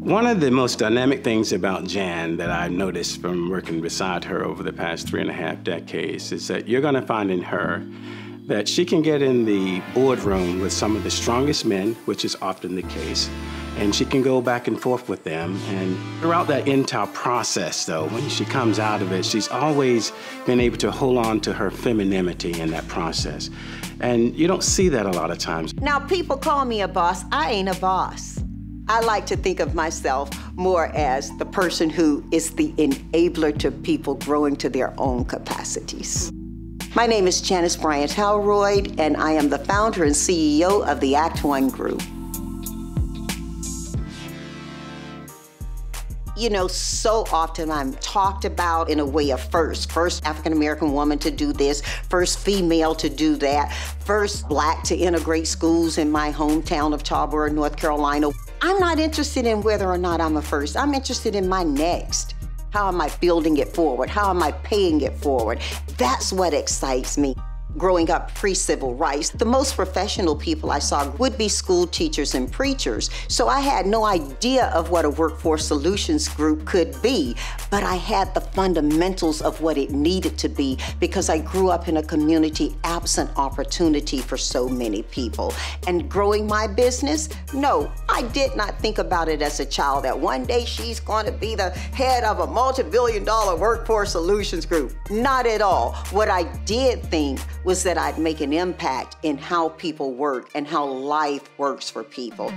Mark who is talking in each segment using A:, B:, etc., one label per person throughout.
A: One of the most dynamic things about Jan that I've noticed from working beside her over the past three and a half decades is that you're going to find in her that she can get in the boardroom with some of the strongest men, which is often the case, and she can go back and forth with them. And throughout that entire process, though, when she comes out of it, she's always been able to hold on to her femininity in that process. And you don't see that a lot of times.
B: Now, people call me a boss. I ain't a boss. I like to think of myself more as the person who is the enabler to people growing to their own capacities. My name is Janice Bryant Howroyd, and I am the founder and CEO of the Act One Group. You know, so often I'm talked about in a way of first. First African American woman to do this, first female to do that, first black to integrate schools in my hometown of Tarboro, North Carolina. I'm not interested in whether or not I'm a first. I'm interested in my next. How am I building it forward? How am I paying it forward? That's what excites me growing up pre-civil rights, the most professional people I saw would be school teachers and preachers. So I had no idea of what a workforce solutions group could be, but I had the fundamentals of what it needed to be because I grew up in a community absent opportunity for so many people. And growing my business, no, I did not think about it as a child that one day she's going to be the head of a multi-billion dollar workforce solutions group. Not at all. What I did think was that I'd make an impact in how people work and how life works for people.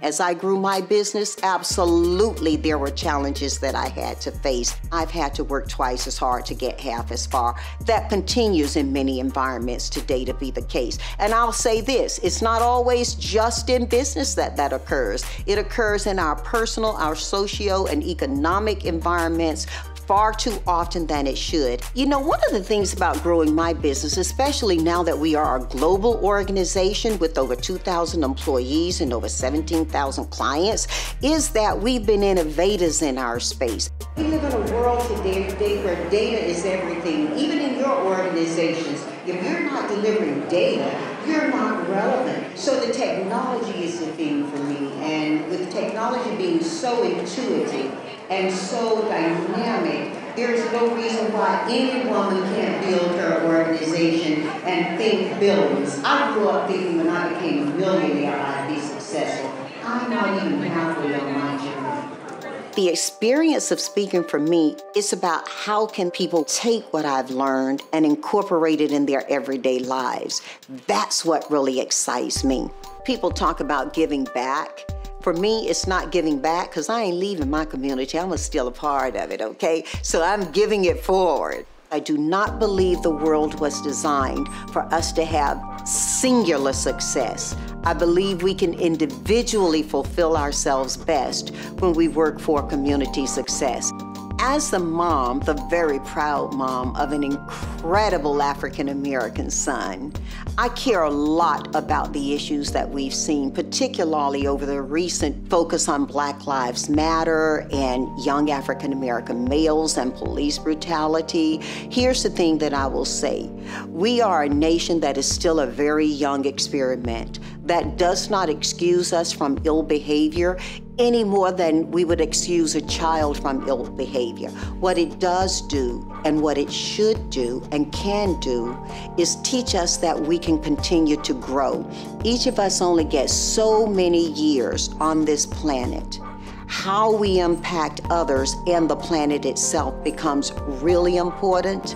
B: As I grew my business, absolutely there were challenges that I had to face. I've had to work twice as hard to get half as far. That continues in many environments today to be the case. And I'll say this, it's not always just in business that that occurs. It occurs in our personal, our socio and economic environments far too often than it should. You know, one of the things about growing my business, especially now that we are a global organization with over 2,000 employees and over 17,000 clients, is that we've been innovators in our space. We live in a world today, today where data is everything. Even in your organizations, if you're not delivering data, you're not relevant. So the technology is the thing for me. And with technology being so intuitive, and so dynamic, there is no reason why any woman can't build her organization and think billions. I grew up thinking when I became a millionaire, I'd be successful. I'm not even halfway on my journey. The experience of speaking for me is about how can people take what I've learned and incorporate it in their everyday lives. That's what really excites me. People talk about giving back. For me, it's not giving back because I ain't leaving my community. I'm still a part of it, okay? So I'm giving it forward. I do not believe the world was designed for us to have singular success. I believe we can individually fulfill ourselves best when we work for community success. As the mom, the very proud mom of an incredible African American son, I care a lot about the issues that we've seen, particularly over the recent focus on Black Lives Matter and young African American males and police brutality. Here's the thing that I will say we are a nation that is still a very young experiment. That does not excuse us from ill behavior any more than we would excuse a child from ill behavior. What it does do and what it should do and can do is teach us that we can continue to grow. Each of us only gets so many years on this planet. How we impact others and the planet itself becomes really important.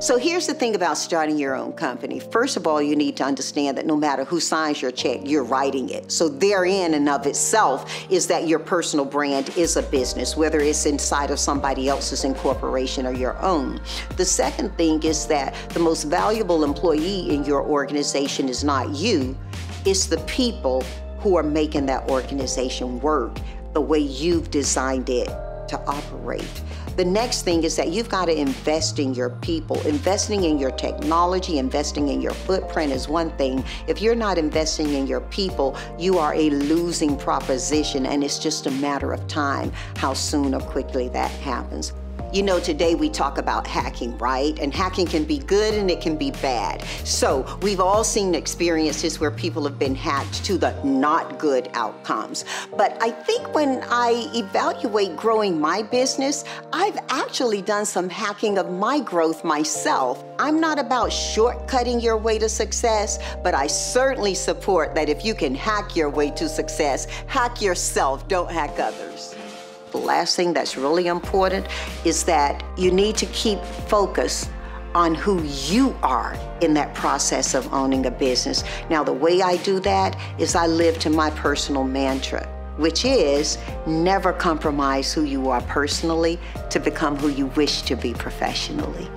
B: So here's the thing about starting your own company. First of all, you need to understand that no matter who signs your check, you're writing it. So therein and of itself is that your personal brand is a business, whether it's inside of somebody else's incorporation or your own. The second thing is that the most valuable employee in your organization is not you, it's the people who are making that organization work the way you've designed it to operate. The next thing is that you've got to invest in your people. Investing in your technology, investing in your footprint is one thing. If you're not investing in your people, you are a losing proposition, and it's just a matter of time how soon or quickly that happens. You know, today we talk about hacking, right? And hacking can be good and it can be bad. So we've all seen experiences where people have been hacked to the not good outcomes. But I think when I evaluate growing my business, I've actually done some hacking of my growth myself. I'm not about shortcutting your way to success, but I certainly support that if you can hack your way to success, hack yourself, don't hack others. The last thing that's really important is that you need to keep focus on who you are in that process of owning a business. Now, the way I do that is I live to my personal mantra, which is never compromise who you are personally to become who you wish to be professionally.